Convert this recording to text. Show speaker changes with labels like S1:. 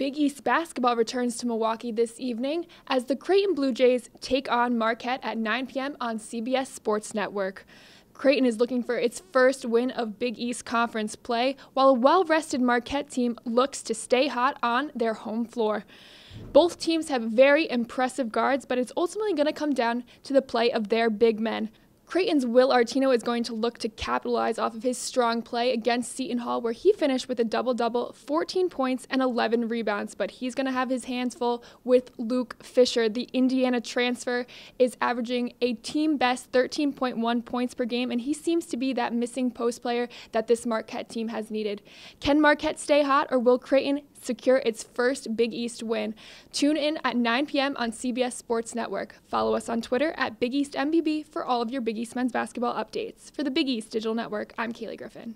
S1: Big East basketball returns to Milwaukee this evening as the Creighton Blue Jays take on Marquette at 9 p.m. on CBS Sports Network. Creighton is looking for its first win of Big East Conference play, while a well rested Marquette team looks to stay hot on their home floor. Both teams have very impressive guards, but it's ultimately going to come down to the play of their big men. Creighton's Will Artino is going to look to capitalize off of his strong play against Seton Hall, where he finished with a double double, 14 points, and 11 rebounds. But he's going to have his hands full with Luke Fischer. The Indiana transfer is averaging a team best 13.1 points per game, and he seems to be that missing post player that this Marquette team has needed. Can Marquette stay hot, or will Creighton secure its first Big East win. Tune in at 9 p.m. on CBS Sports Network. Follow us on Twitter at Big East MBB for all of your Big East men's basketball updates. For the Big East Digital Network, I'm Kaylee Griffin.